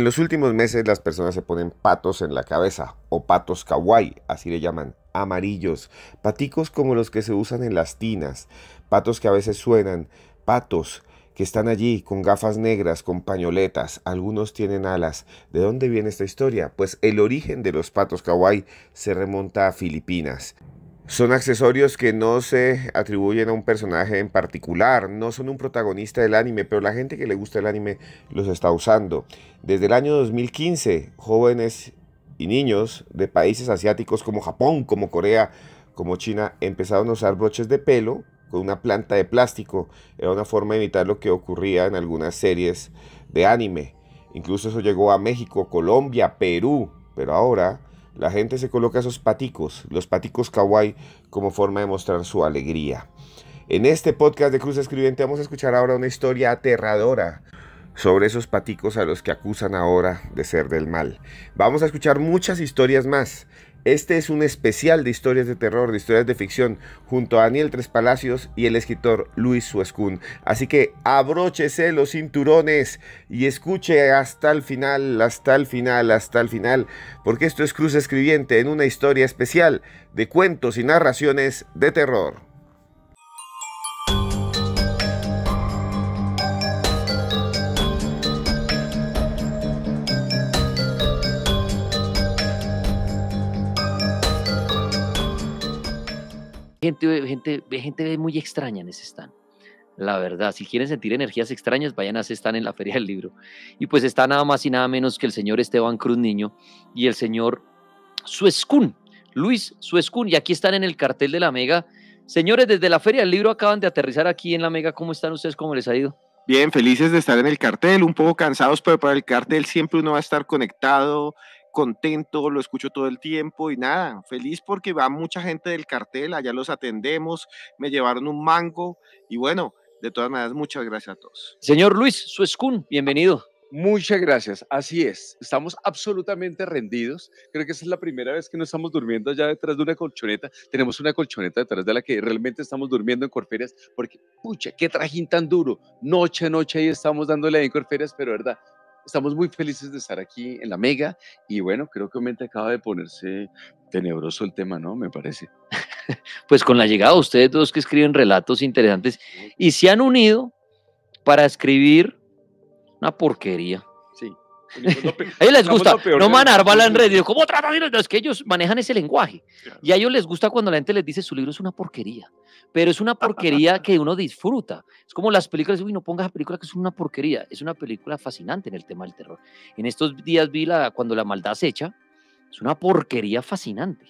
En los últimos meses las personas se ponen patos en la cabeza o patos kawaii, así le llaman, amarillos, paticos como los que se usan en las tinas, patos que a veces suenan, patos que están allí con gafas negras, con pañoletas, algunos tienen alas. ¿De dónde viene esta historia? Pues el origen de los patos kawaii se remonta a Filipinas. Son accesorios que no se atribuyen a un personaje en particular, no son un protagonista del anime, pero la gente que le gusta el anime los está usando. Desde el año 2015, jóvenes y niños de países asiáticos como Japón, como Corea, como China, empezaron a usar broches de pelo con una planta de plástico. Era una forma de evitar lo que ocurría en algunas series de anime. Incluso eso llegó a México, Colombia, Perú, pero ahora la gente se coloca esos paticos, los paticos kawaii, como forma de mostrar su alegría. En este podcast de Cruz Escribiente vamos a escuchar ahora una historia aterradora sobre esos paticos a los que acusan ahora de ser del mal. Vamos a escuchar muchas historias más. Este es un especial de historias de terror, de historias de ficción, junto a Daniel Tres Palacios y el escritor Luis Suescún. Así que abróchese los cinturones y escuche hasta el final, hasta el final, hasta el final, porque esto es Cruz Escribiente en una historia especial de cuentos y narraciones de terror. Gente, gente, gente muy extraña en ese stand. La verdad, si quieren sentir energías extrañas, vayan a ese stand en la Feria del Libro. Y pues está nada más y nada menos que el señor Esteban Cruz Niño y el señor Suescún, Luis Suescún. Y aquí están en el cartel de la Mega. Señores, desde la Feria del Libro acaban de aterrizar aquí en la Mega. ¿Cómo están ustedes? ¿Cómo les ha ido? Bien, felices de estar en el cartel, un poco cansados, pero para el cartel siempre uno va a estar conectado, contento, lo escucho todo el tiempo y nada, feliz porque va mucha gente del cartel, allá los atendemos, me llevaron un mango y bueno, de todas maneras, muchas gracias a todos. Señor Luis Suescún, bienvenido. Muchas gracias, así es, estamos absolutamente rendidos, creo que esa es la primera vez que no estamos durmiendo allá detrás de una colchoneta, tenemos una colchoneta detrás de la que realmente estamos durmiendo en Corferias, porque pucha, qué trajín tan duro, noche a noche ahí estamos dándole ahí en Corferias, pero verdad, estamos muy felices de estar aquí en la Mega y bueno, creo que obviamente acaba de ponerse tenebroso el tema, ¿no? Me parece. pues con la llegada de ustedes dos que escriben relatos interesantes y se han unido para escribir una porquería. A ellos les gusta, no manar bala en red. ¿Cómo tratan? Es que ellos manejan ese lenguaje. Y a ellos les gusta cuando la gente les dice su libro es una porquería. Pero es una porquería que uno disfruta. Es como las películas, uy, no pongas la película que es una porquería. Es una película fascinante en el tema del terror. En estos días vi la, cuando la maldad se echa. Es una porquería fascinante.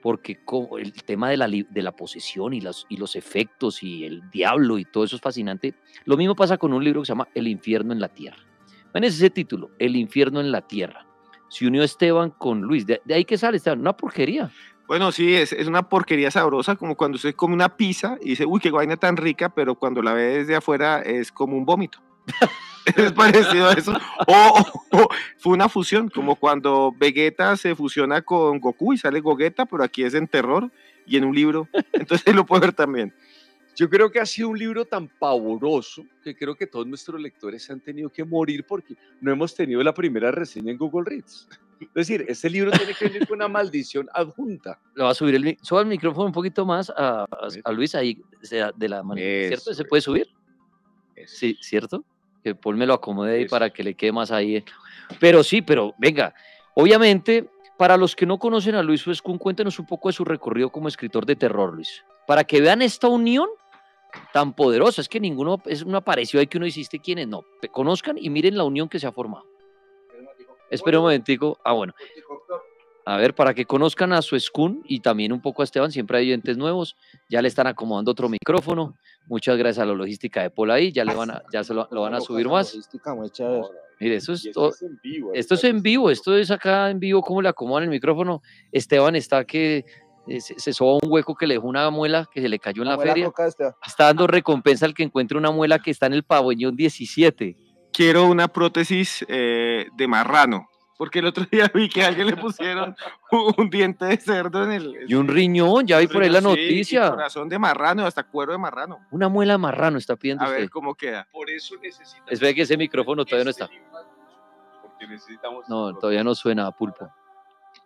Porque el tema de la, de la posesión y, las, y los efectos y el diablo y todo eso es fascinante. Lo mismo pasa con un libro que se llama El infierno en la tierra Ven ese título, El infierno en la tierra. Se unió Esteban con Luis. ¿De, ahí que sale, Esteban? Una porquería. Bueno, sí, es, es, una porquería sabrosa, como cuando usted come una pizza y dice, uy, qué vaina tan rica, pero cuando la ve desde afuera es como un vómito. es parecido a eso. O, fue una fusión, como cuando Vegeta se fusiona con Goku y sale Gogeta, pero aquí es en terror y en un libro. Entonces lo puedo ver también. Yo creo que ha sido un libro tan pavoroso que creo que todos nuestros lectores se han tenido que morir porque no hemos tenido la primera reseña en Google Reads. Es decir, este libro tiene que venir con una maldición adjunta. Lo va a subir el, suba el micrófono un poquito más a, a, Luis ahí, de la manera, ¿cierto? ¿Se puede subir? Sí, ¿cierto? Que Paul me lo acomode ahí para que le quede más ahí. Pero sí, pero venga, obviamente, para los que no conocen a Luis Suescún, cuéntenos un poco de su recorrido como escritor de terror, Luis. Para que vean esta unión tan poderosa. Es que ninguno es una apareció ahí que uno hiciste quienes no. Conozcan y miren la unión que se ha formado. Espera un momentico. Ah, bueno. A ver, para que conozcan a su Skun y también un poco a Esteban, siempre hay oyentes nuevos. Ya le están acomodando otro micrófono. Muchas gracias a la logística de Paul ahí. Ya, le van a, ya se lo, van a subir más. Mire, eso es todo. Esto es en vivo. Esto es acá en vivo. ¿Cómo le acomodan el micrófono? Esteban está que eh, se, soba un hueco que le dejó una muela que se le cayó en la, feria. Está dando recompensa al que encuentre una muela que está en el pabellón 17. Quiero una prótesis eh, de marrano, porque el otro día vi que a alguien le pusieron un diente de cerdo en el... Y un riñón, ya vi por ahí la noticia. corazón de marrano, hasta cuero de marrano. Una muela de marrano está pidiendo A ver cómo queda. Por eso necesita... Espera que ese micrófono todavía no está. No, todavía no suena a pulpo.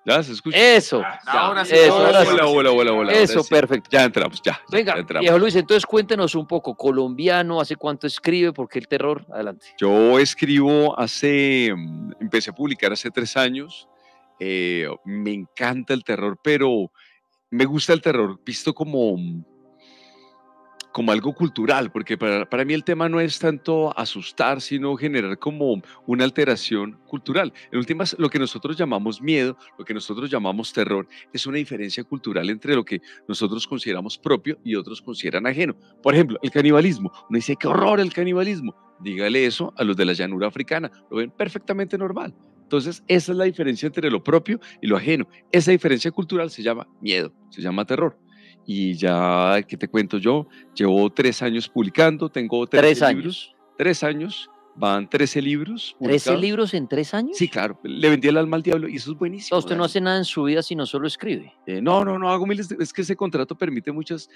¿Ya se escucha? Eso. Ah, eso, hola, hola, hola, hola, Eso, perfecto. Ya entramos, ya. Venga, viejo Luis, entonces cuéntenos un poco, colombiano, ¿hace cuánto escribe? ¿Por qué el terror? Adelante. Yo escribo hace, mm, empecé a publicar hace tres años. Eh, me encanta el terror, pero me gusta el terror visto como mm, como algo cultural, porque para, para, mí el tema no es tanto asustar, sino generar como una alteración cultural. En últimas, lo que nosotros llamamos miedo, lo que nosotros llamamos terror, es una diferencia cultural entre lo que nosotros consideramos propio y otros consideran ajeno. Por ejemplo, el canibalismo. Uno dice, qué horror el canibalismo. Dígale eso a los de la llanura africana, lo ven perfectamente normal. Entonces, esa es la diferencia entre lo propio y lo ajeno. Esa diferencia cultural se llama miedo, se llama terror y ya, ¿qué te cuento yo? Llevo tres años publicando, tengo tres libros. Tres años, van 13 libros. ¿13 libros en tres años? Sí, claro, le vendí el alma al diablo y eso es buenísimo. usted no hace nada en su vida sino solo escribe. Eh, no, no, no, hago miles, es que ese contrato permite muchas,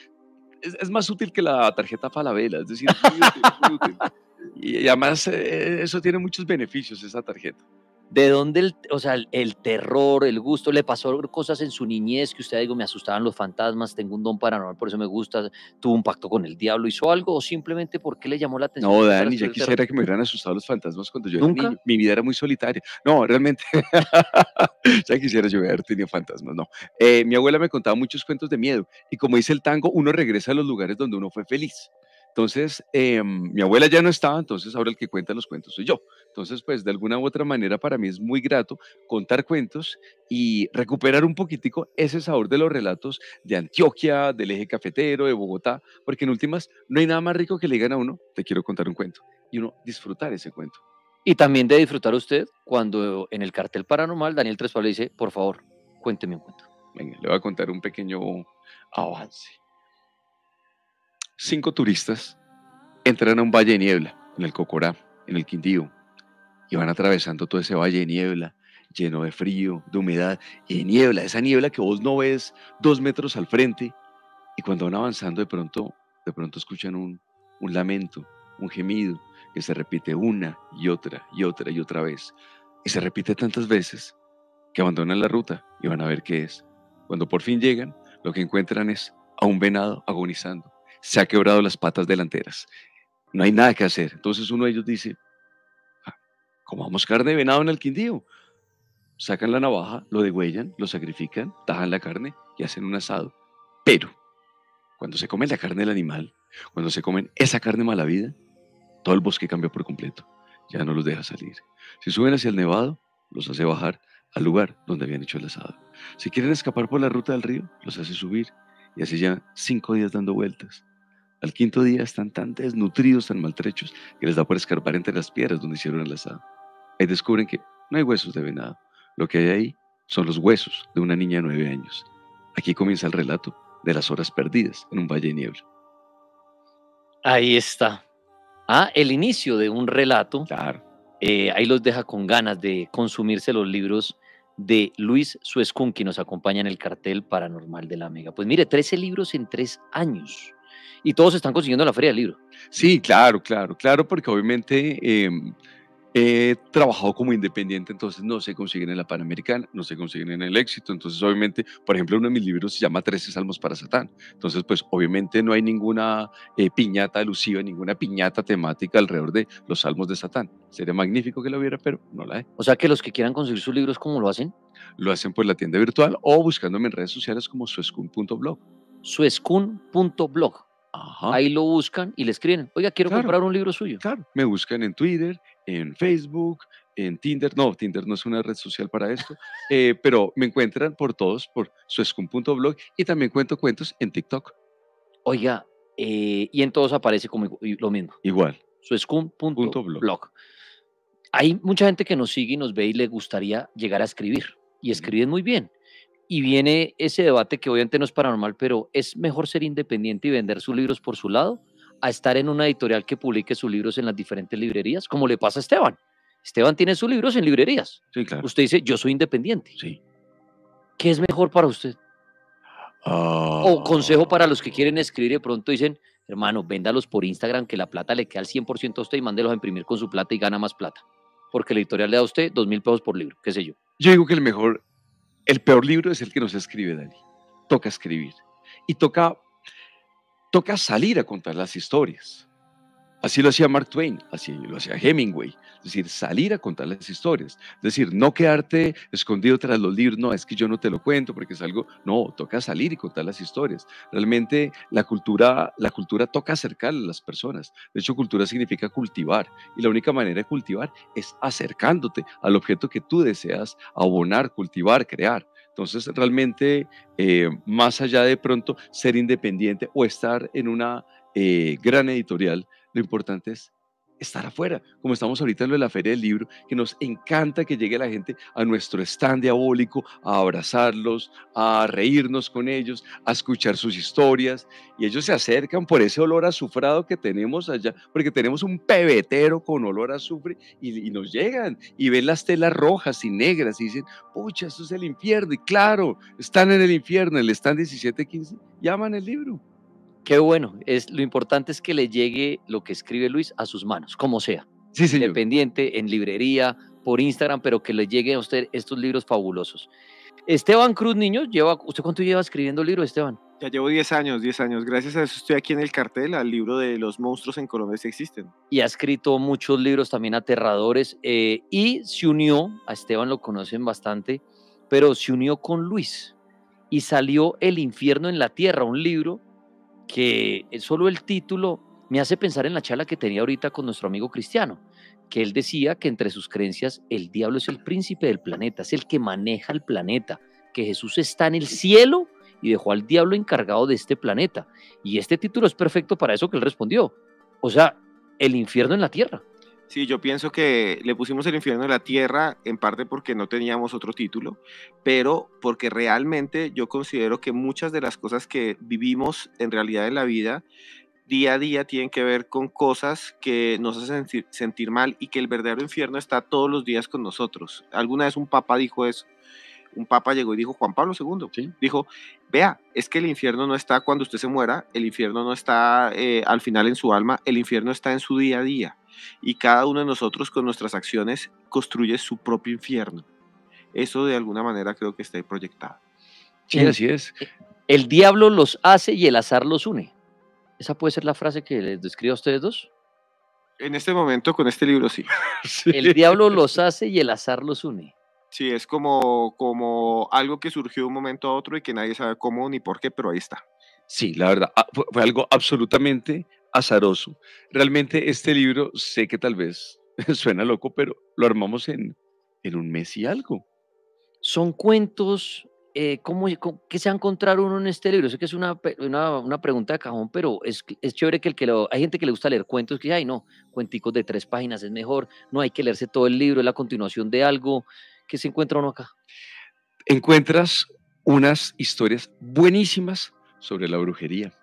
es, más útil que la tarjeta Falabella, es decir, es muy útil, muy útil. Y además eh, eso tiene muchos beneficios, esa tarjeta. ¿De dónde el, o sea, el, terror, el gusto? ¿Le pasó cosas en su niñez que usted digo, me asustaban los fantasmas, tengo un don paranormal, por eso me gusta, tuvo un pacto con el diablo, hizo algo o simplemente porque le llamó la atención? No, Dani, ya quisiera que me hubieran asustado los fantasmas cuando yo ¿Nunca? era Mi vida era muy solitaria. No, realmente, ya quisiera yo haber tenido fantasmas, no. Eh, mi abuela me contaba muchos cuentos de miedo y como dice el tango, uno regresa a los lugares donde uno fue feliz. Entonces, em, mi abuela ya no estaba, entonces ahora el que cuenta los cuentos soy yo. Entonces, pues de alguna u otra manera para mí es muy grato contar cuentos y recuperar un poquitico ese sabor de los relatos de Antioquia, del eje cafetero, de Bogotá, porque en últimas no hay nada más rico que le digan a uno, te quiero contar un cuento, y uno disfrutar ese cuento. Y también de disfrutar usted cuando en el cartel paranormal Daniel Tres le dice, por favor, cuénteme un cuento. Venga, le voy a contar un pequeño avance cinco turistas entran a un valle de niebla, en el Cocorá, en el Quindío, y van atravesando todo ese valle de niebla, lleno de frío, de humedad y de niebla, esa niebla que vos no ves dos metros al frente, y cuando van avanzando de pronto, de pronto escuchan un, un lamento, un gemido, que se repite una y otra y otra y otra vez, y se repite tantas veces que abandonan la ruta y van a ver qué es. Cuando por fin llegan, lo que encuentran es a un venado agonizando se ha quebrado las patas delanteras. No hay nada que hacer. Entonces uno de ellos dice, ah, comamos carne de venado en el Quindío. Sacan la navaja, lo degüellan, lo sacrifican, tajan la carne y hacen un asado. Pero cuando se come la carne del animal, cuando se comen esa carne mala vida, todo el bosque cambia por completo. Ya no los deja salir. Si suben hacia el nevado, los hace bajar al lugar donde habían hecho el asado. Si quieren escapar por la ruta del río, los hace subir y así ya cinco días dando vueltas. Al quinto día están tan desnutridos, tan maltrechos, que les da por escarpar entre las piedras donde hicieron el asado. Ahí descubren que no hay huesos de venado. Lo que hay ahí son los huesos de una niña de nueve años. Aquí comienza el relato de las horas perdidas en un valle de niebla. Ahí está. Ah, el inicio de un relato. Claro. Eh, ahí los deja con ganas de consumirse los libros de Luis Suescun, que nos acompaña en el cartel paranormal de la Mega. Pues mire, 13 libros en tres años y todos están consiguiendo la Feria del Libro. Sí, claro, claro, claro, porque obviamente em, he trabajado como independiente, entonces no se consiguen en la Panamericana, no se consiguen en el éxito. Entonces, obviamente, por ejemplo, uno de mis libros se llama 13 Salmos para Satán. Entonces, pues, obviamente no hay ninguna eh, piñata alusiva, ninguna piñata temática alrededor de los Salmos de Satán. Sería magnífico que lo hubiera, pero no la hay. O sea que los que quieran conseguir sus libros, ¿cómo lo hacen? Lo hacen por la tienda virtual o buscándome en redes sociales como suescun.blog. Suescun.blog. Ahí lo buscan y le escriben, oiga, quiero comprar un libro suyo. Claro, me buscan en Twitter, en Facebook, en Tinder. No, Tinder no es una red social para esto, eh, pero me encuentran por todos, por suescun.blog y también cuento cuentos en TikTok. Oiga, eh, y en todos aparece como lo mismo. Igual. Suescun.blog. Hay mucha gente que nos sigue y nos ve y le gustaría llegar a escribir. Y escriben muy bien y viene ese debate que obviamente no es paranormal, pero es mejor ser independiente y vender sus libros por su lado a estar en una editorial que publique sus libros en las diferentes librerías, como le pasa a Esteban. Esteban tiene sus libros en librerías. Sí, claro. Usted dice, yo soy independiente. Sí. ¿Qué es mejor para usted? O consejo para los que quieren escribir y de pronto dicen, hermano, véndalos por Instagram, que la plata le queda al 100% a usted y mándelos a imprimir con su plata y gana más plata. porque la editorial le da a usted dos mil pesos por libro, qué sé yo. Yo digo que el mejor, el peor libro es el que no se escribe, Dani. Toca escribir. Y toca, toca salir a contar las historias. Así lo hacía Mark Twain, así lo hacía Hemingway, es decir, salir a contar las historias, es decir, no quedarte escondido tras los libros, no, es que yo no te lo cuento porque es algo, no, toca salir y contar las historias. Realmente la cultura, la cultura toca acercar a las personas. De hecho, cultura significa cultivar y la única manera de cultivar es acercándote al objeto que tú deseas abonar, cultivar, crear. Entonces, realmente, eh, más allá de pronto ser independiente o estar en una eh, gran editorial, lo importante es estar afuera, como estamos ahorita en lo de la Feria del Libro, que nos encanta que llegue la gente a nuestro stand diabólico, a abrazarlos, a reírnos con ellos, a escuchar sus historias, y ellos se acercan por ese olor azufrado que tenemos allá, porque tenemos un pebetero con olor a azufre, y, y nos llegan y ven las telas rojas y negras y dicen, pucha, esto es el infierno, y claro, están en el infierno, el stand 1715, llaman el libro. Qué bueno. Es, lo importante es que le llegue lo que escribe Luis a sus manos, como sea. Sí, señor. Independiente, en librería, por Instagram, pero que le lleguen a usted estos libros fabulosos. Esteban Cruz Niños, lleva, ¿usted cuánto lleva escribiendo libros, Esteban? Ya llevo 10 años, 10 años. Gracias a eso estoy aquí en el cartel, al libro de los monstruos en Colombia si existen. Y ha escrito muchos libros también aterradores eh, y se unió, a Esteban lo conocen bastante, pero se unió con Luis y salió El infierno en la tierra, un libro que solo el título me hace pensar en la charla que tenía ahorita con nuestro amigo Cristiano, que él decía que entre sus creencias el diablo es el príncipe del planeta, es el que maneja el planeta, que Jesús está en el cielo y dejó al diablo encargado de este planeta. Y este título es perfecto para eso que él respondió. O sea, el infierno en la tierra. Sí, yo pienso que le pusimos el infierno en la tierra en parte porque no teníamos otro título, pero porque realmente yo considero que muchas de las cosas que vivimos en realidad en la vida día a día tienen que ver con cosas que nos hacen sentir, mal y que el verdadero infierno está todos los días con nosotros. Alguna vez un papa dijo eso. Un papa llegó y dijo, Juan Pablo II, dijo, vea, es que el infierno no está cuando usted se muera, el infierno no está eh, al final en su alma, el infierno está en su día a día y cada uno de nosotros con nuestras acciones construye su propio infierno. Eso de alguna manera creo que está ahí proyectado. Sí, así es. El diablo los hace y el azar los une. ¿Esa puede ser la frase que les describo a ustedes dos? En este momento, con este libro, sí. El diablo los hace y el azar los une. Sí, es como, como algo que surgió de un momento a otro y que nadie sabe cómo ni por qué, pero ahí está. Sí, la verdad, ah, fue algo absolutamente azaroso. Realmente este libro, sé que tal vez suena loco, pero lo armamos en, en un mes y algo. Son cuentos, eh, ¿cómo, ¿qué se va a encontrar uno en este libro? Sé que es una, una, una pregunta de cajón, pero es, es chévere que el que lo... Hay gente que le gusta leer cuentos que, ay, no, cuenticos de tres páginas es mejor, no hay que leerse todo el libro, es la continuación de algo. ¿Qué se encuentra uno acá? Encuentras unas historias buenísimas sobre la brujería,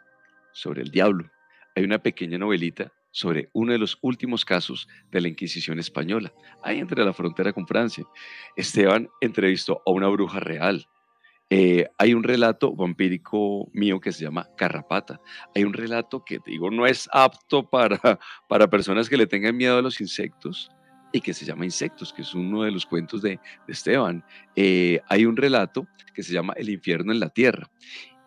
sobre el diablo, hay una pequeña novelita sobre uno de los últimos casos de la Inquisición española, ahí entre la frontera con Francia. Esteban entrevistó a una bruja real. Eh, hay un relato vampírico mío que se llama Carrapata. Hay un relato que, digo, no es apto para, para personas que le tengan miedo a los insectos y que se llama Insectos, que es uno de los cuentos de, Esteban. Eh, hay un relato que se llama El infierno en la tierra.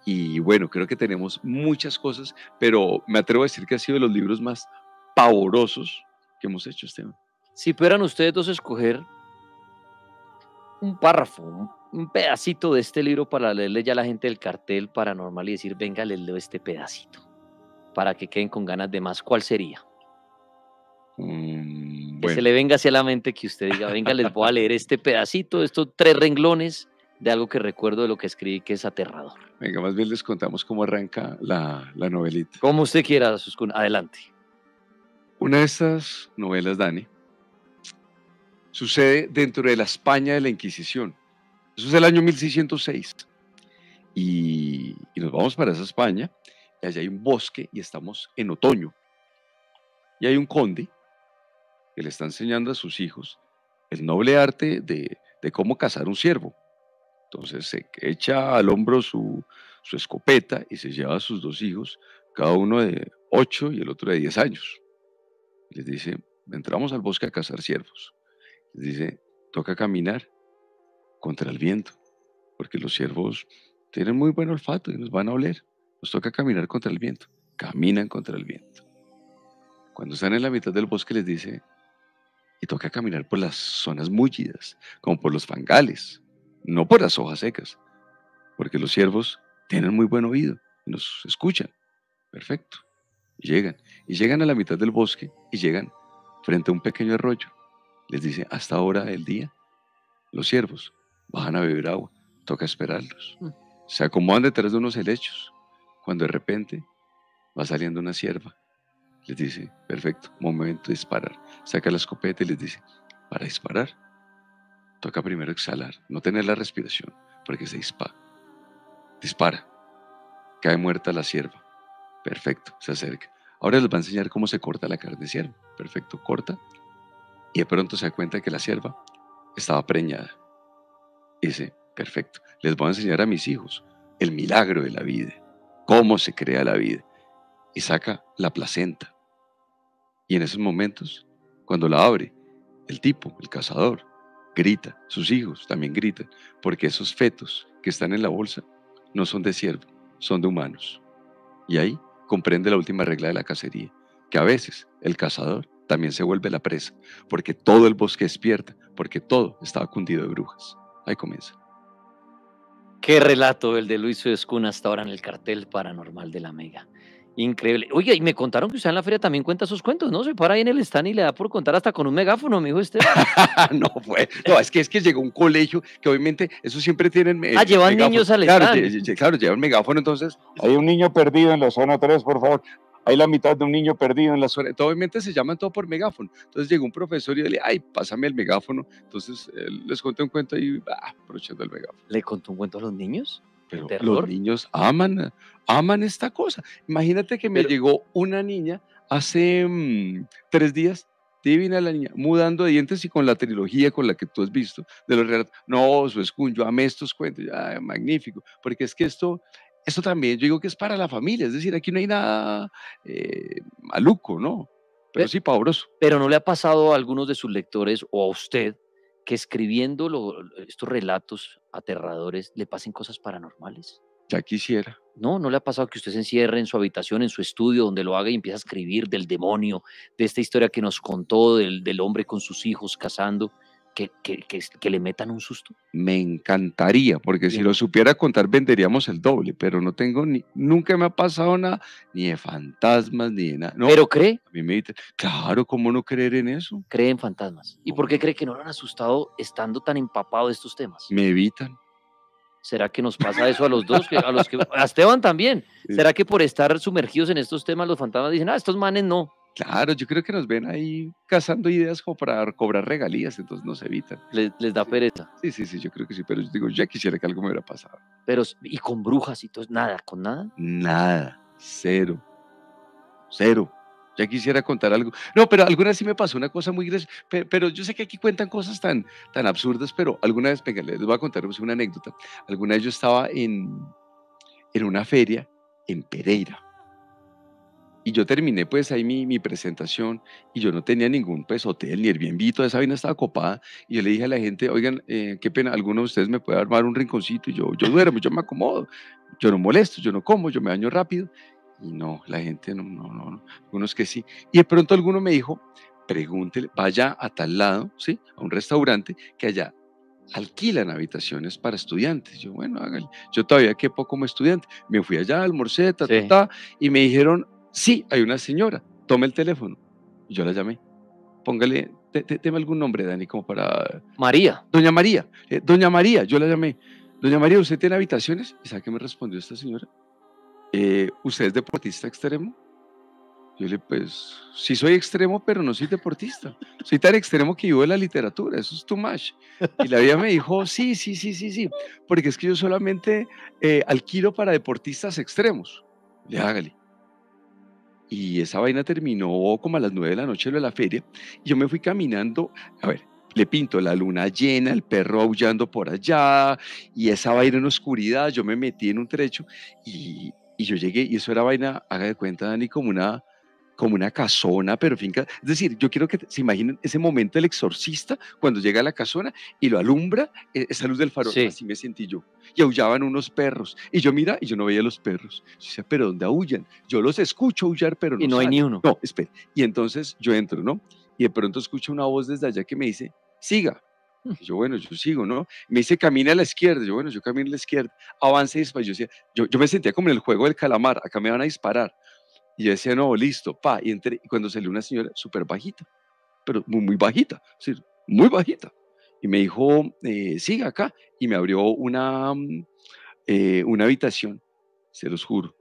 Y bueno, creo que tenemos muchas cosas, pero me atrevo a decir que ha sido de los libros más pavorosos que hemos hecho, Esteban. Si pudieran ustedes dos escoger un párrafo, un, pedacito de este libro para leerle ya a la gente del cartel paranormal y decir, venga, les leo este pedacito, para que queden con ganas de más, ¿cuál sería? Mm, que se le venga hacia la mente que usted diga, venga, les voy a leer este pedacito, estos tres renglones de algo que recuerdo de lo que escribí que es aterrador. Venga, más bien les contamos cómo arranca la, la novelita. Como usted quiera, Suskun, adelante. Una de estas novelas, Dani, sucede dentro de la España de la Inquisición. Eso es el año 1606. Y, y nos vamos para esa España, y allá hay un bosque y estamos en otoño. Y hay un conde que le está enseñando a sus hijos el noble arte de, de cómo cazar un ciervo. Entonces se echa al hombro su, escopeta y se lleva a sus dos hijos, cada uno de ocho y el otro de diez años. les dice, entramos al bosque a cazar ciervos. dice, toca caminar contra el viento, porque los ciervos tienen muy buen olfato y nos van a oler. Nos toca caminar contra el viento. Caminan contra el viento. Cuando están en la mitad del bosque les dice, y toca caminar por las zonas mullidas, como por los fangales, no por las hojas secas, porque los ciervos tienen muy buen oído y nos escuchan. Perfecto. Y llegan. Y llegan a la mitad del bosque y llegan frente a un pequeño arroyo. Les dice, hasta ahora del día, los ciervos bajan a beber agua. Toca esperarlos. Mm. Se acomodan detrás de unos helechos. Cuando de repente va saliendo una cierva. Les dice, perfecto, momento de disparar. Saca la escopeta y les dice, para disparar, toca primero exhalar, no tener la respiración, porque se dispara. Dispara. Cae muerta la cierva. Perfecto, se acerca. Ahora les va a enseñar cómo se corta la carne de cierva. Perfecto, corta. Y de pronto se da cuenta que la cierva estaba preñada. Dice, perfecto, les voy a enseñar a mis hijos el milagro de la vida, cómo se crea la vida. Y saca la placenta. Y en esos momentos, cuando la abre, el tipo, el cazador, grita, sus hijos también gritan, porque esos fetos que están en la bolsa no son de ciervo, son de humanos. Y ahí comprende la última regla de la cacería, que a veces el cazador también se vuelve la presa, porque todo el bosque despierta, porque todo está cundido de brujas. Ahí comienza. Qué relato el de Luis Escuna hasta ahora en el cartel paranormal de la Mega. Increíble. Oye, y me contaron que usted en la feria también cuenta sus cuentos, ¿no? Se para ahí en el stand y le da por contar hasta con un megáfono, mi hijo este. no, pues, no, es que es que llegó un colegio que obviamente eso siempre tienen. ah, llevan niños al claro, stand. Claro, llevan megáfono, entonces. Hay un niño perdido en la zona 3, por favor. Hay la mitad de un niño perdido en la zona. obviamente se llaman todo por megáfono. Entonces llegó un profesor y le ay, pásame el megáfono. Entonces les conté un cuento y, ah, aprovechando el megáfono. ¿Le contó un cuento a los niños? Pero los niños aman, aman esta cosa. Imagínate que me llegó una niña hace mm, tres días, divina la niña, mudando dientes y con la trilogía con la que tú has visto de los relatos. No, su escudo, yo amé estos cuentos, magnífico, porque es que esto, esto también, yo digo que es para la familia, es decir, aquí no hay nada eh, maluco, ¿no? Pero sí pavoroso. Pero no le ha pasado a algunos de sus lectores o a usted que escribiendo estos relatos aterradores le pasen cosas paranormales? Ya quisiera. No, no le ha pasado que usted se encierre en su habitación, en su estudio, donde lo haga y empieza a escribir del demonio, de esta historia que nos contó del, del hombre con sus hijos cazando que, que, le metan un susto? Me encantaría, porque si lo supiera contar venderíamos el doble, pero no tengo ni, nunca me ha pasado nada, ni de fantasmas, ni de nada. ¿Pero cree? A mí me dicen, claro, ¿cómo no creer en eso? Cree en fantasmas. ¿Y por qué cree que no lo han asustado estando tan empapado de estos temas? Me evitan. ¿Será que nos pasa eso a los dos? A, los que, a Esteban también. ¿Será que por estar sumergidos en estos temas los fantasmas dicen, ah, estos manes no? Claro, yo creo que nos ven ahí cazando ideas como para cobrar regalías, entonces nos evitan. Les, da pereza. Sí, sí, sí, yo creo que sí, pero yo digo, ya quisiera que algo me hubiera pasado. Pero, ¿y con brujas y todo? ¿Nada? ¿Con nada? Nada, cero, cero. Ya quisiera contar algo. No, pero alguna vez sí me pasó una cosa muy graciosa, pero, yo sé que aquí cuentan cosas tan, tan absurdas, pero alguna vez, venga, les voy a contar una anécdota. Alguna vez yo estaba en, en una feria en Pereira y yo terminé pues ahí mi, mi, presentación y yo no tenía ningún pues hotel ni Airbnb, toda esa vaina estaba copada. Y yo le dije a la gente, oigan, eh, qué pena, alguno de ustedes me puede armar un rinconcito y yo, yo duermo, yo me acomodo, yo no molesto, yo no como, yo me baño rápido. Y no, la gente no, no, no, algunos que sí. Y de pronto alguno me dijo, pregúntele, vaya a tal lado, ¿sí? A un restaurante que allá alquilan habitaciones para estudiantes. Yo, bueno, hágale. Yo todavía quepo como estudiante. Me fui allá, almorcé, ta, ta, ta, y me dijeron, Sí, hay una señora. Tome el teléfono. Yo la llamé. Póngale, tema algún nombre, Dani, como para... María. Doña María. Eh, doña María, yo la llamé. Doña María, ¿usted tiene habitaciones? ¿Y sabe qué me respondió esta señora? Eh, ¿Usted es deportista extremo? Yo le pues, sí soy extremo, pero no soy deportista. Soy tan extremo que vivo de la literatura, eso es too much. Y la vida me dijo, sí, sí, sí, sí, sí, porque es que yo solamente eh, alquilo para deportistas extremos. Le hágale. Y esa vaina terminó como a las nueve de la noche de la feria. Y yo me fui caminando, a ver, le pinto la luna llena, el perro aullando por allá, y esa vaina en oscuridad, yo me metí en un trecho y, y yo llegué, y eso era vaina, haga de cuenta, Dani, como una, como una casona, pero finca. Es decir, yo quiero que se imaginen ese momento del exorcista cuando llega a la casona y lo alumbra e, esa luz del farol. Así me sentí yo. Y aullaban unos perros. Y yo mira, y yo no veía los perros. Yo decía, pero ¿dónde aullan? Yo los escucho aullar, pero no. Y no hay ni uno. No, espera. Y entonces yo entro, ¿no? Y de pronto escucho una voz desde allá que me dice, siga. Yo, bueno, yo sigo, ¿no? Me dice, camina a la izquierda. Yo, bueno, yo camino a la izquierda. Avance y dispara. Yo, decía, yo, yo me sentía como en el juego del calamar. Acá me van a disparar. Y yo decía, no, listo, pa. Y, entré, y cuando salió una señora súper bajita, pero muy, muy bajita, muy bajita. Y me dijo, eh, siga acá. Y me abrió una, eh, una habitación, se los juro.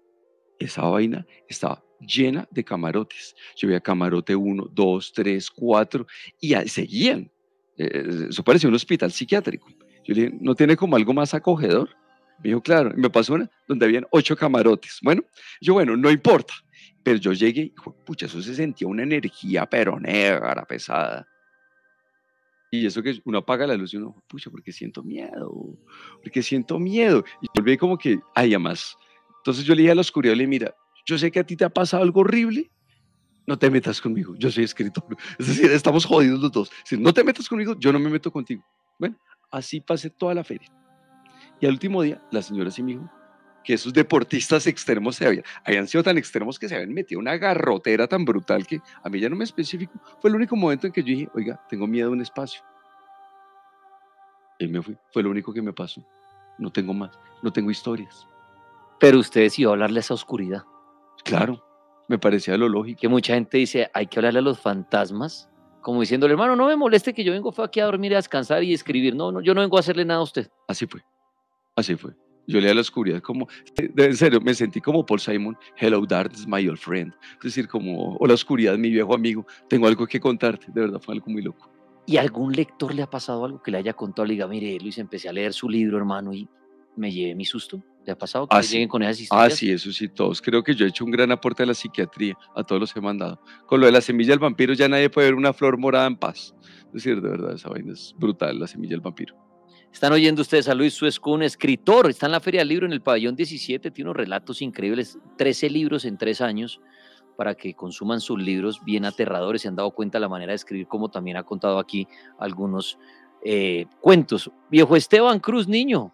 Esa vaina estaba llena de camarotes. Yo veía camarote 1, 2, 3, 4 y seguían. Eh, eso parecía un hospital psiquiátrico. Yo le dije, ¿no tiene como algo más acogedor? Me dijo, claro. Me pasó una donde habían ocho camarotes. Bueno, yo, bueno, no importa. Pero yo llegué y, pucha, eso se sentía una energía, pero negra, pesada. Y eso que uno apaga la luz y uno, pucha, porque siento miedo, porque siento miedo. Y yo vi como que, ay, más. Entonces yo le dije a le dije, mira, yo sé que a ti te ha pasado algo horrible, no te metas conmigo, yo soy escritor. Es decir, estamos jodidos los dos. Si no te metas conmigo, yo no me meto contigo. Bueno, así pasé toda la feria. Y al último día, la señora sí me dijo, que esos deportistas extremos se habían, habían sido tan extremos que se habían metido una garrotera tan brutal que a mí ya no me especifico. Fue el único momento en que yo dije, oiga, tengo miedo a un espacio. Y me fui. Fue lo único que me pasó. No tengo más, no tengo historias. Pero usted decidió hablarle a esa oscuridad. Claro, me parecía lo lógico. Que mucha gente dice, hay que hablarle a los fantasmas, como diciéndole, hermano, no me moleste que yo vengo aquí a dormir, a descansar y escribir. No, no, yo no vengo a hacerle nada a usted. Así fue, así fue. Yo leía la oscuridad como, en serio, me sentí como Paul Simon, Hello darkness, my old friend. Es decir, como, hola oscuridad, mi viejo amigo, tengo algo que contarte. De verdad, fue algo muy loco. ¿Y algún lector le ha pasado algo que le haya contado? Le diga, mire, Luis, empecé a leer su libro, hermano, y me llevé mi susto. ¿Le ha pasado que ah, lleguen con esas ah, historias? Ah, sí, eso sí, todos. Creo que yo he hecho un gran aporte a la psiquiatría, a todos los que he mandado. Con lo de la semilla del vampiro ya nadie puede ver una flor morada en paz. Es decir, de verdad, esa vaina es brutal, la semilla del vampiro. Están oyendo ustedes a Luis Suescún, escritor, está en la Feria del Libro en el pabellón 17, tiene unos relatos increíbles, 13 libros en tres años para que consuman sus libros bien aterradores. Se han dado cuenta de la manera de escribir, como también ha contado aquí algunos eh, cuentos. Viejo Esteban Cruz, niño.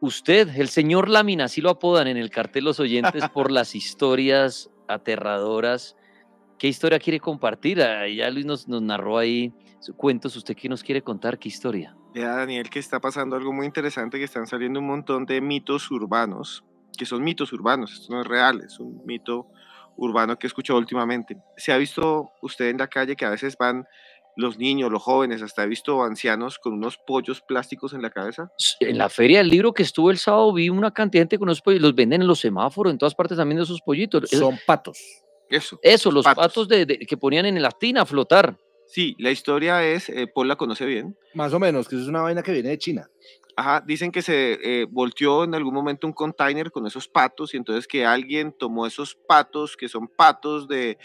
Usted, el señor Lámina, así lo apodan en el cartel los oyentes por las historias aterradoras. ¿Qué historia quiere compartir? Ah, ya Luis nos, nos narró ahí cuentos. ¿Usted qué nos quiere contar? ¿Qué historia? Daniel, que está pasando algo muy interesante, que están saliendo un montón de mitos urbanos, que son mitos urbanos, esto no es real, es un mito urbano que he escuchado últimamente. ¿Se ha visto usted en la calle que a veces van los niños, los jóvenes, hasta he visto ancianos con unos pollos plásticos en la cabeza? En la feria del libro que estuvo el sábado vi una cantidad de gente con unos pollos, los venden en los semáforos, en todas partes también de esos pollitos. Son patos. Eso. Eso, los patos, de, que ponían en la tina a flotar. Sí, la historia es, eh, Paul la conoce bien. Más o menos, que es una vaina que viene de China. Ajá, dicen que se eh, volteó en algún momento un container con esos patos y entonces que alguien tomó esos patos, que son patos de,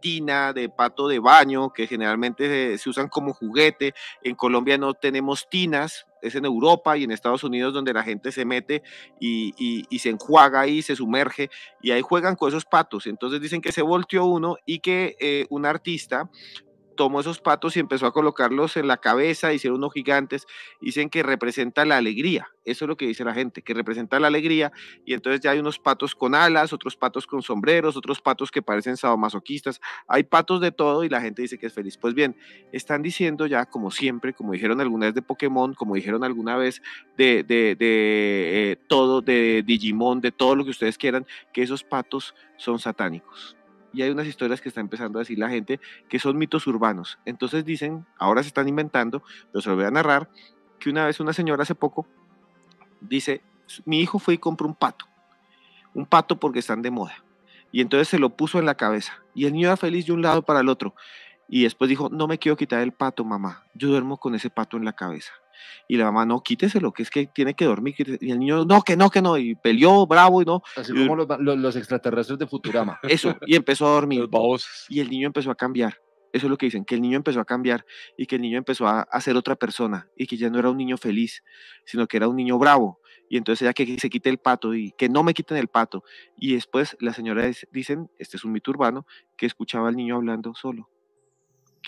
tina, de pato de baño, que generalmente se, usan como juguete. En Colombia no tenemos tinas, es en Europa y en Estados Unidos donde la gente se mete y, y, se enjuaga ahí, se sumerge y ahí juegan con esos patos. Entonces dicen que se volteó uno y que eh, un artista tomó esos patos y empezó a colocarlos en la cabeza, hicieron unos gigantes, dicen que representa la alegría, eso es lo que dice la gente, que representa la alegría, y entonces ya hay unos patos con alas, otros patos con sombreros, otros patos que parecen sadomasoquistas, hay patos de todo y la gente dice que es feliz. Pues bien, están diciendo ya, como siempre, como dijeron alguna vez de Pokémon, como dijeron alguna vez de, de, de eh, todo, de Digimon, de todo lo que ustedes quieran, que esos patos son satánicos y hay unas historias que está empezando a decir la gente que son mitos urbanos. Entonces dicen, ahora se están inventando, pero se lo voy a narrar, que una vez una señora hace poco dice, mi hijo fue y compró un pato, un pato porque están de moda. Y entonces se lo puso en la cabeza y el niño era feliz de un lado para el otro. Y después dijo, no me quiero quitar el pato, mamá, yo duermo con ese pato en la cabeza. Y la mamá, no, quíteselo, que es que tiene que dormir. Y el niño, no, que no, que no. Y peleó bravo y no. Así como los, extraterrestres de Futurama. Eso, y empezó a dormir. y el niño empezó a cambiar. Eso es lo que dicen, que el niño empezó a cambiar y que el niño empezó a, a ser otra persona y que ya no era un niño feliz, sino que era un niño bravo y entonces ella que se quite el pato y que no me quiten el pato. Y después la señora dicen, este es un mito urbano, que escuchaba al niño hablando solo,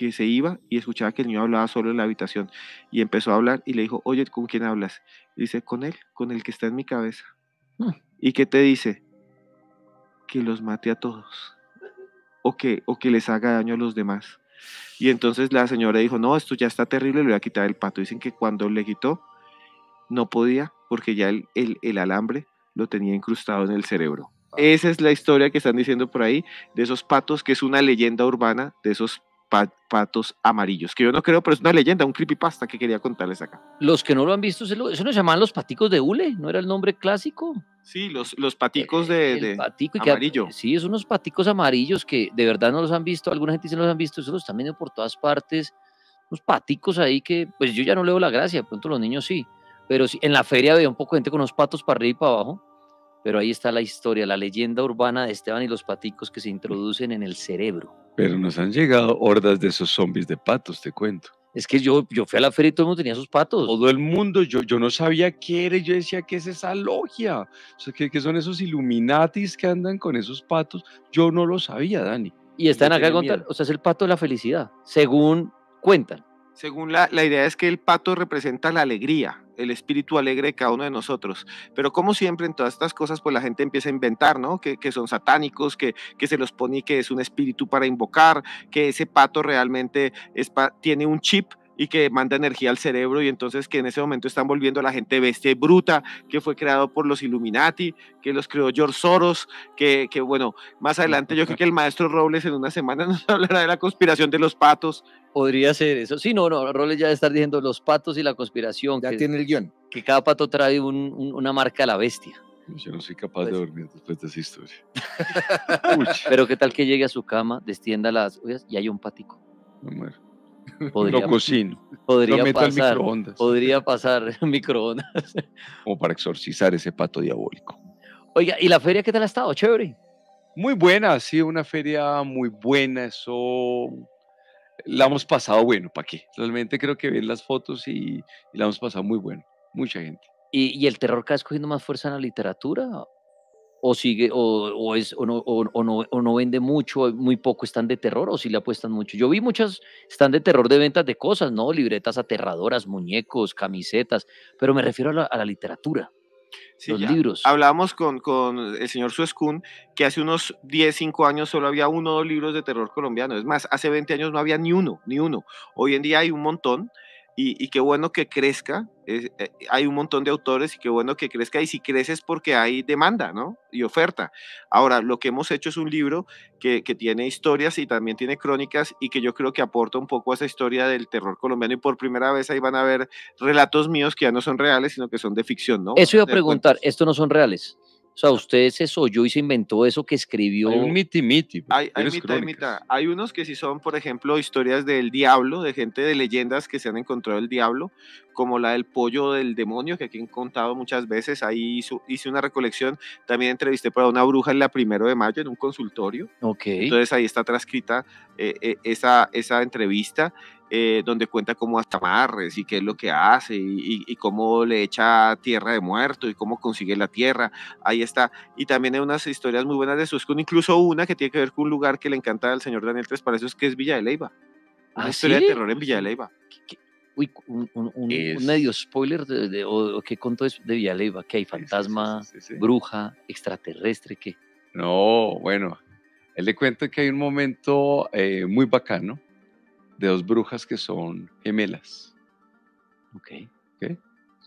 que se iba y escuchaba que el niño hablaba solo en la habitación y empezó a hablar y le dijo, oye, ¿con quién hablas? dice, con él, con el que está en mi cabeza. Mm. ¿Y qué te dice? Que los mate a todos o que, o que les haga daño a los demás. Y entonces la señora dijo, no, esto ya está terrible, le voy a quitar el pato. Dicen que cuando le quitó, no podía porque ya el, el, alambre lo tenía incrustado en el cerebro. Esa es la historia que están diciendo por ahí de esos patos, que es una leyenda urbana de esos patos amarillos, que yo no creo, pero es una leyenda, un creepypasta que quería contarles acá. Los que no lo han visto, eso nos llamaban los paticos de hule, ¿no era el nombre clásico? Sí, los, los paticos de, amarillo. sí, es unos paticos amarillos que de verdad no los han visto, alguna gente sí los han visto, eso los están viendo por todas partes, unos paticos ahí que, pues yo ya no leo la gracia, de pronto los niños sí, pero sí, en la feria había un poco de gente con unos patos para arriba y para abajo, pero ahí está la historia, la leyenda urbana de Esteban y los paticos que se introducen en el cerebro. Pero nos han llegado hordas de esos zombies de patos, te cuento. Es que yo, yo fui a la feria y todo el mundo tenía sus patos. Todo el mundo, yo, yo no sabía qué era, yo decía, ¿qué es esa logia? O sea, ¿qué, son esos Illuminatis que andan con esos patos? Yo no lo sabía, Dani. Y están acá a contar, o sea, es el pato de la felicidad, según cuentan. Según la, la idea es que el pato representa la alegría, el espíritu alegre de cada uno de nosotros. Pero como siempre en todas estas cosas, pues la gente empieza a inventar, ¿no? Que, son satánicos, que, que, se los pone que es un espíritu para invocar, que ese pato realmente es tiene un chip y que manda energía al cerebro y entonces que en ese momento están volviendo a la gente bestia y bruta, que fue creado por los Illuminati, que los creó George Soros, que, que bueno, más adelante yo creo que el maestro Robles en una semana nos hablará de la conspiración de los patos. Podría ser eso. Sí, no, no, Robles ya está diciendo los patos y la conspiración. Ya tiene el guion. Que cada pato trae una marca a la bestia. Yo no soy capaz de pues dormir después de esa historia. Pero qué tal que llegue a su cama, destienda las ollas y hay un patico. Me muero. Podría, lo cocino. Podría pasar. Microondas. Podría pasar microondas. Como para exorcizar ese pato diabólico. Oiga, ¿y la feria qué tal ha estado? Chévere. Muy buena, ha sido una feria muy buena. Eso la hemos pasado bueno, ¿para qué? Realmente creo que ven las fotos y, la hemos pasado muy bueno. Mucha gente. ¿Y, ¿Y, el terror cada vez cogiendo más fuerza en la literatura? O sigue o, es o no, o, no, o no vende mucho, muy poco están de terror o si le apuestan mucho. Yo vi muchas están de terror de ventas de cosas, ¿no? Libretas aterradoras, muñecos, camisetas, pero me refiero a la, literatura. los libros. Hablábamos con, con el señor Suescun que hace unos 10, 5 años solo había uno o dos libros de terror colombiano. Es más, hace 20 años no había ni uno, ni uno. Hoy en día hay un montón y, qué bueno que crezca. Eh, hay un montón de autores y qué bueno que crezca. Y si creces porque hay demanda, ¿no? Y oferta. Ahora, lo que hemos hecho es un libro que, que, tiene historias y también tiene crónicas y que yo creo que aporta un poco a esa historia del terror colombiano. Y por primera vez ahí van a ver relatos míos que ya no son reales, sino que son de ficción, ¿no? Eso iba a preguntar, ¿estos no son reales? O sea, usted se soyó y se inventó eso que escribió. Hay un miti miti. Hay, hay, hay unos que sí son, por ejemplo, historias del diablo, de gente de leyendas que se han encontrado el diablo, como la del pollo del demonio, que aquí han contado muchas veces. Ahí hice una recolección. También entrevisté para una bruja en la primero de mayo en un consultorio. Ok. Entonces ahí está transcrita eh, eh, esa, esa entrevista. Eh, donde cuenta cómo hasta amarres y qué es lo que hace y, cómo le echa tierra de muerto y cómo consigue la tierra. Ahí está. Y también hay unas historias muy buenas de Suscon, incluso una que tiene que ver con un lugar que le encanta al señor Daniel Tres Pareces, que es Villa de Leyva. Una ¿Ah, historia de terror en Villa de Leyva. Uy, un, medio spoiler de, o, qué contó de Villa de Leyva, que hay fantasma, bruja, extraterrestre, ¿qué? No, bueno, él le cuenta que hay un momento eh, muy bacano de dos brujas que son gemelas. Ok.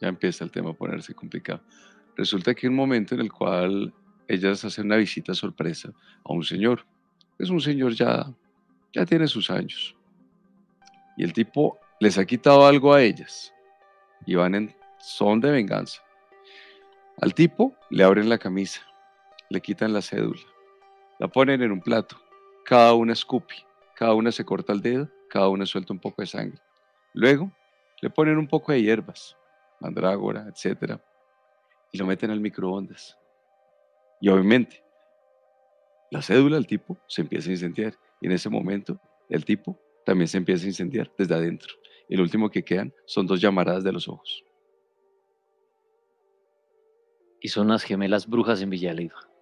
Ya empieza el tema a ponerse complicado. Resulta que hay un momento en el cual ellas hacen una visita sorpresa a un señor. Es un señor ya, ya tiene sus años. Y el tipo les ha quitado algo a ellas. Y van en son de venganza. Al tipo le abren la camisa, le quitan la cédula, la ponen en un plato, cada una escupe, cada una se corta el dedo cada una suelta un poco de sangre. Luego le ponen un poco de hierbas, mandrágora, etc. Y lo meten al microondas. Y obviamente, la cédula del tipo se empieza a incendiar. Y en ese momento, el tipo también se empieza a incendiar desde adentro. Y lo último que quedan son dos llamaradas de los ojos. Y son unas gemelas brujas en Villaleiva.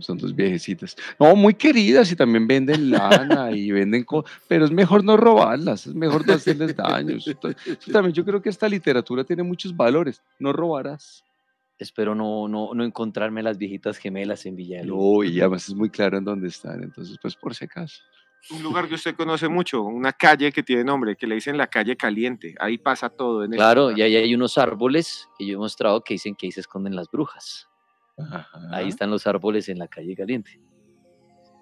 Son dos viejecitas. No, muy queridas y también venden lana y venden cosas, pero es mejor no robarlas, es mejor no hacerles daños. también yo creo que esta literatura tiene muchos valores. No robarás. Espero no, no, no encontrarme las viejitas gemelas en Villaleiva. No, y además es muy claro en dónde están, entonces pues por si acaso un lugar que usted conoce mucho, una calle que tiene nombre, que le dicen la calle caliente. Ahí pasa todo. En claro, y ahí hay unos árboles que yo he mostrado que dicen que ahí se esconden las brujas. Ahí están los árboles en la calle caliente.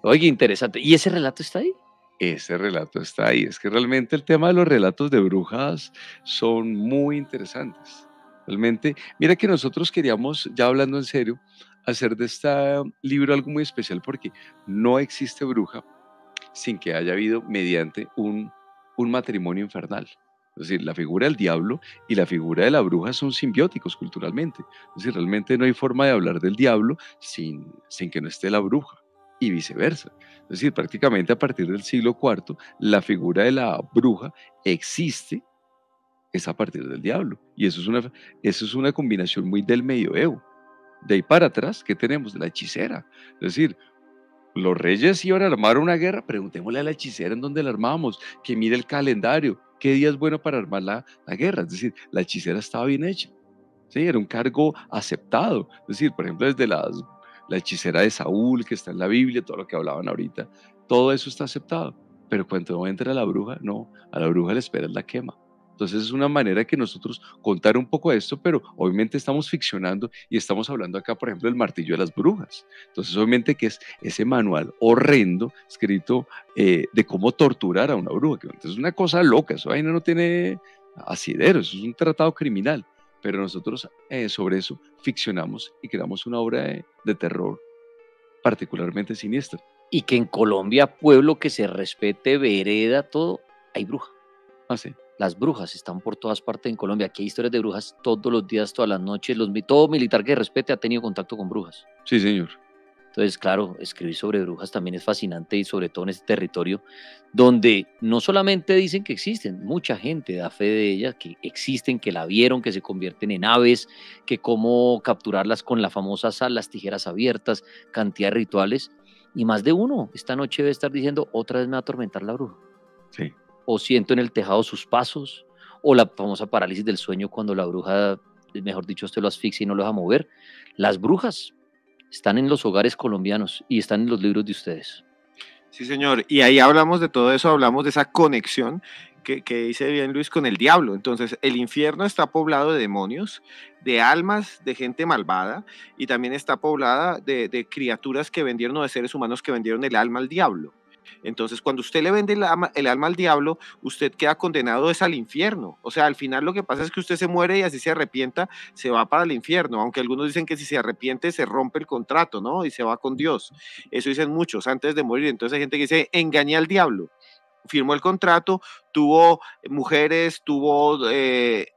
Oye, interesante. ¿Y ese relato está ahí? Ese relato está ahí. Es que realmente el tema de los relatos de brujas son muy interesantes. Realmente, mira que nosotros queríamos, ya hablando en serio, hacer de este libro algo muy especial porque no existe bruja, sin que haya habido mediante un, un matrimonio infernal. Es decir, la figura del diablo y la figura de la bruja son simbióticos culturalmente. Es decir, realmente no hay forma de hablar del diablo sin, sin que no esté la bruja y viceversa. Es decir, prácticamente a partir del siglo IV, la figura de la bruja existe es a partir del diablo. Y eso es una, eso es una combinación muy del medioevo. De ahí para atrás, ¿qué tenemos? La hechicera. Es decir, los reyes iban a armar una guerra, preguntémosle a la hechicera en dónde la armamos, que mire el calendario, qué día es bueno para armar la, guerra. Es decir, la hechicera estaba bien hecha. ¿sí? Era un cargo aceptado. Es decir, por ejemplo, desde las, la hechicera de Saúl, que está en la Biblia, todo lo que hablaban ahorita, todo eso está aceptado. Pero cuando entra la bruja, no, a la bruja le espera la quema. Entonces es una manera que nosotros contar un poco de esto, pero obviamente estamos ficcionando y estamos hablando acá, por ejemplo, del martillo de las brujas. Entonces obviamente que es ese manual horrendo escrito eh, de cómo torturar a una bruja. Entonces es una cosa loca, eso ahí no tiene asidero, eso es un tratado criminal. Pero nosotros eh, sobre eso ficcionamos y creamos una obra de, de terror particularmente siniestra. Y que en Colombia, pueblo que se respete, vereda, todo, hay bruja. Ah, sí. Las brujas están por todas partes en Colombia. Aquí hay historias de brujas todos los días, todas las noches. Los, todo militar que respete ha tenido contacto con brujas. Sí, señor. Entonces, claro, escribir sobre brujas también es fascinante y sobre todo en este territorio donde no solamente dicen que existen, mucha gente da fe de ellas, que existen, que la vieron, que se convierten en aves, que cómo capturarlas con la famosa sal, las tijeras abiertas, cantidad de rituales. Y más de uno esta noche debe estar diciendo, otra vez me va a atormentar la bruja. Sí o siento en el tejado sus pasos, o la famosa parálisis del sueño cuando la bruja, mejor dicho, usted lo asfixia y no lo deja mover. Las brujas están en los hogares colombianos y están en los libros de ustedes. Sí, señor. Y ahí hablamos de todo eso, hablamos de esa conexión que, dice bien Luis con el diablo. Entonces, el infierno está poblado de demonios, de almas, de gente malvada, y también está poblada de, de criaturas que vendieron, o de seres humanos que vendieron el alma al diablo. Entonces, cuando usted le vende el alma, al diablo, usted queda condenado es al infierno. O sea, al final lo que pasa es que usted se muere y así se arrepienta, se va para el infierno. Aunque algunos dicen que si se arrepiente se rompe el contrato, ¿no? Y se va con Dios. Eso dicen muchos antes de morir. Entonces hay gente que dice, engañé al diablo firmó el contrato, tuvo mujeres, tuvo eh,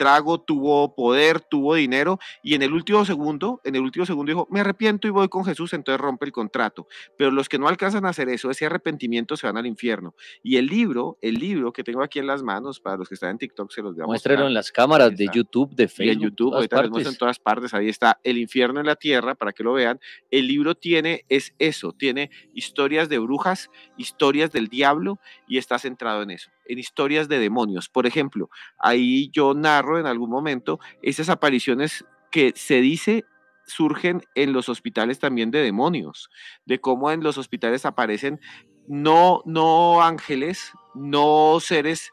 trago, tuvo poder, tuvo dinero y en el último segundo, en el último segundo dijo, me arrepiento y voy con Jesús, entonces rompe el contrato. Pero los que no alcanzan a hacer eso, ese arrepentimiento se van al infierno. Y el libro, el libro que tengo aquí en las manos, para los que están en TikTok se los voy a Muéstralo en las cámaras de YouTube, de Facebook. de YouTube, ahorita les muestro en todas partes, ahí está El infierno en la tierra, para que lo vean. El libro tiene, es eso, tiene historias de brujas, historias del diablo y está centrado en eso en historias de demonios. Por ejemplo, ahí yo narro en algún momento esas apariciones que se dice surgen en los hospitales también de demonios, de cómo en los hospitales aparecen no, no ángeles, no seres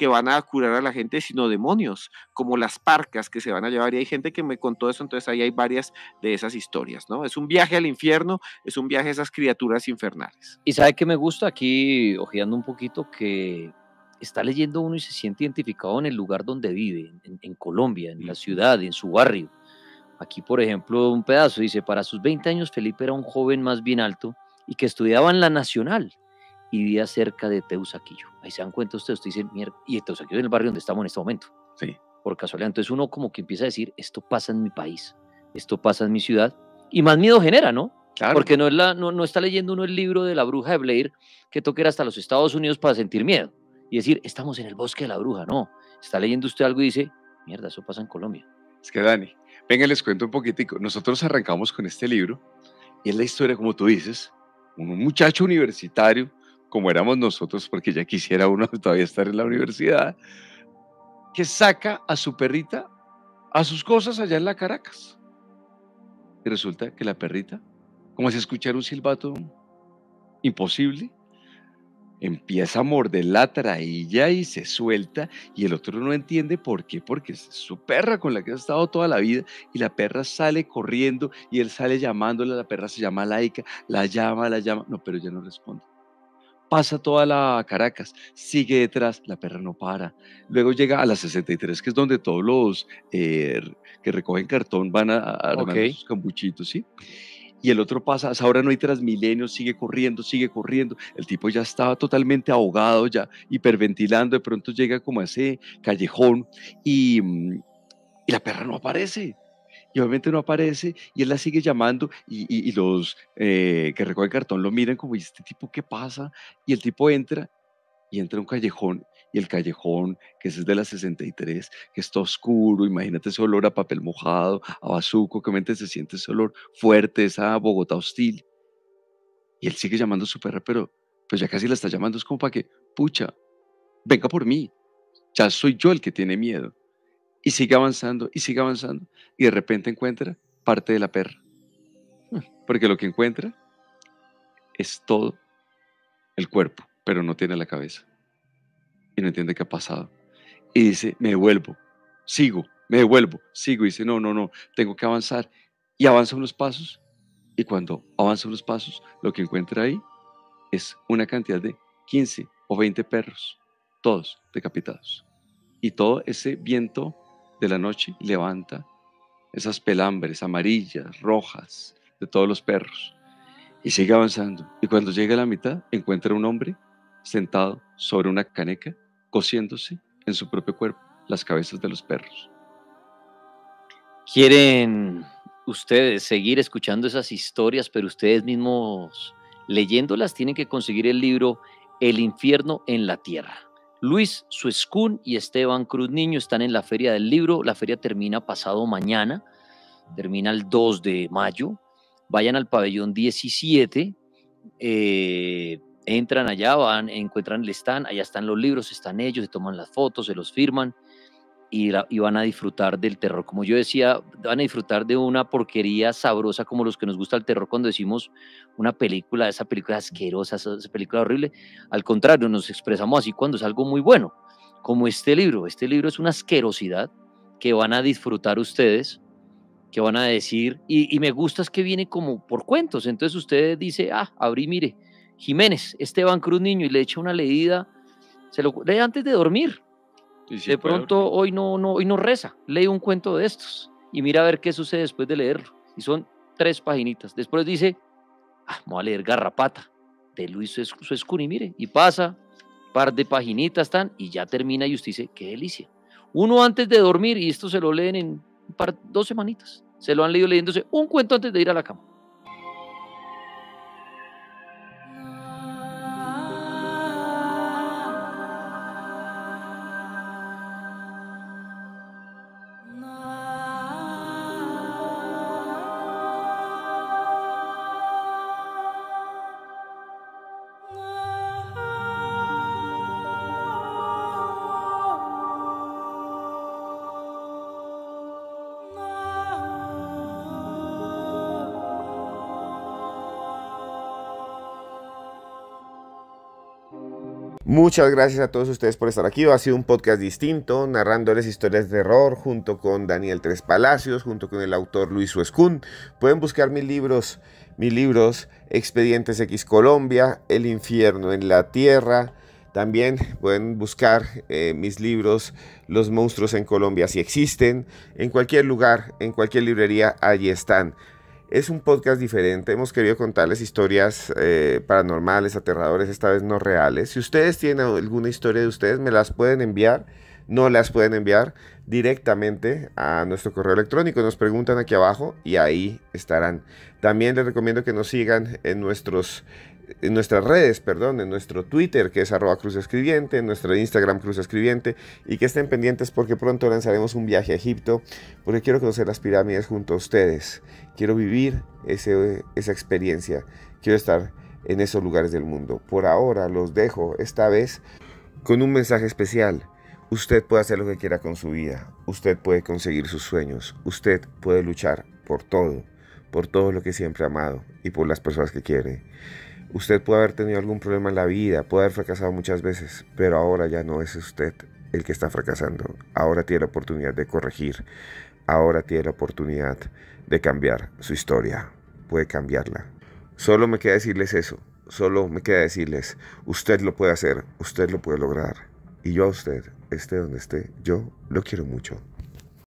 que van a curar a la gente, sino demonios, como las parcas que se van a llevar. Y hay gente que me contó eso, entonces ahí hay varias de esas historias, ¿no? Es un viaje al infierno, es un viaje a esas criaturas infernales. Y sabe que me gusta aquí, ojeando un poquito, que está leyendo uno y se siente identificado en el lugar donde vive, en, Colombia, en la ciudad, en su barrio. Aquí, por ejemplo, un pedazo dice, para sus 20 años Felipe era un joven más bien alto y que estudiaba en la Nacional y vivía cerca de Teusaquillo. Ahí se dan cuenta ustedes, usted dice, mierda, y Teusaquillo es el barrio donde estamos en este momento. Sí. Por casualidad. Entonces uno como que empieza a decir, esto pasa en mi país, esto pasa en mi ciudad, y más miedo genera, ¿no? Claro. Porque no, es la, no, no está leyendo uno el libro de la bruja de Blair que toque hasta los Estados Unidos para sentir miedo y decir, estamos en el bosque de la bruja. No, está leyendo usted algo y dice, mierda, eso pasa en Colombia. Es que Dani, Venga, les cuento un poquitico. Nosotros arrancamos con este libro y es la historia, como tú dices, un muchacho universitario, como éramos nosotros, porque ya quisiera uno todavía estar en la universidad, que saca a su perrita a sus cosas allá en la Caracas. Y resulta que la perrita, como si escuchara un silbato imposible, empieza a morder la trailla y se suelta y el otro no entiende por qué, porque es su perra con la que ha estado toda la vida y la perra sale corriendo y él sale llamándole, la perra se llama Laica, la llama, la llama, no, pero ella no responde. Pasa toda la Caracas, sigue detrás, la perra no para. Luego llega a la 63, que es donde todos los eh, que recogen cartón van a, armar sus cambuchitos, ¿sí? Y el otro pasa, ahora no hay transmilenio, sigue corriendo, sigue corriendo, el tipo ya estaba totalmente ahogado, ya hiperventilando, de pronto llega como a ese callejón y, mm, y la perra no aparece. Y obviamente no aparece y él la sigue llamando y, y, los eh, que recogen cartón lo miran como, ¿y este tipo qué pasa? Y el tipo entra y entra a un callejón y el callejón, que es de la 63, que está oscuro, imagínate ese olor a papel mojado, a bazuco, que mente se siente ese olor fuerte, esa Bogotá hostil. Y él sigue llamando a su perra, pero pues ya casi la está llamando, es como para que, pucha, venga por mí, ya soy yo el que tiene miedo. Y sigue avanzando, y sigue avanzando, y de repente encuentra parte de la perra. Porque lo que encuentra es todo el cuerpo, pero no tiene la cabeza y no entiende qué ha pasado. Y dice, me devuelvo, sigo, me devuelvo, sigo. Y dice, no, no, no, tengo que avanzar. Y avanza unos pasos. Y cuando avanza unos pasos, lo que encuentra ahí es una cantidad de 15 o 20 perros, todos decapitados. Y todo ese viento de la noche levanta esas pelambres amarillas, rojas, de todos los perros. Y sigue avanzando. Y cuando llega a la mitad, encuentra un hombre sentado sobre una caneca, cosiéndose en su propio cuerpo las cabezas de los perros. ¿Quieren ustedes seguir escuchando esas historias, pero ustedes mismos leyéndolas tienen que conseguir el libro El infierno en la tierra? Luis Suescún y Esteban Cruz Niño están en la feria del libro. La feria termina pasado mañana, termina el 2 de mayo. Vayan al pabellón 17. Eh, entran allá, van, encuentran el stand, allá están los libros, están ellos, se toman las fotos, se los firman y, van a disfrutar del terror. Como yo decía, van a disfrutar de una porquería sabrosa como los que nos gusta el terror cuando decimos una película, esa película asquerosa, esa, película horrible. Al contrario, nos expresamos así cuando es algo muy bueno, como este libro. Este libro es una asquerosidad que van a disfrutar ustedes que van a decir, y, y me gusta es que viene como por cuentos, entonces usted dice, ah, abrí, mire, Jiménez, Esteban Cruz Niño, y le echa una leída, se lo lee antes de dormir. de pronto hoy no, no, hoy no reza, lee un cuento de estos y mira a ver qué sucede después de leerlo. Y son tres paginitas. Después dice, ah, voy a leer Garrapata de Luis Suescuni, mire, y pasa, par de paginitas están y ya termina y usted dice, qué delicia. Uno antes de dormir, y esto se lo leen en un par, dos semanitas. Se lo han leído leyéndose un cuento antes de ir a la cama. Muchas gracias a todos ustedes por estar aquí. Ha sido un podcast distinto, narrándoles historias de terror junto con Daniel Tres Palacios, junto con el autor Luis Suescún. Pueden buscar mis libros, mis libros Expedientes X Colombia, El infierno en la tierra. También pueden buscar eh, mis libros Los monstruos en Colombia si existen. En cualquier lugar, en cualquier librería, allí están. Es un podcast diferente, hemos querido contarles historias eh, paranormales, aterradores, esta vez no reales. Si ustedes tienen alguna historia de ustedes, me las pueden enviar, no las pueden enviar directamente a nuestro correo electrónico. Nos preguntan aquí abajo y ahí estarán. También les recomiendo que nos sigan en nuestros en nuestras redes, perdón, en nuestro Twitter, que es arroba Cruz Escribiente, en nuestro Instagram Cruz Escribiente, y que estén pendientes porque pronto lanzaremos un viaje a Egipto, porque quiero conocer las pirámides junto a ustedes, quiero vivir ese, esa experiencia, quiero estar en esos lugares del mundo. Por ahora los dejo esta vez con un mensaje especial. Usted puede hacer lo que quiera con su vida, usted puede conseguir sus sueños, usted puede luchar por todo, por todo lo que siempre ha amado y por las personas que quiere. Usted puede haber tenido algún problema en la vida, puede haber fracasado muchas veces, pero ahora ya no es usted el que está fracasando. Ahora tiene la oportunidad de corregir, ahora tiene la oportunidad de cambiar su historia, puede cambiarla. Solo me queda decirles eso, solo me queda decirles, usted lo puede hacer, usted lo puede lograr. Y yo a usted, esté donde esté, yo lo quiero mucho.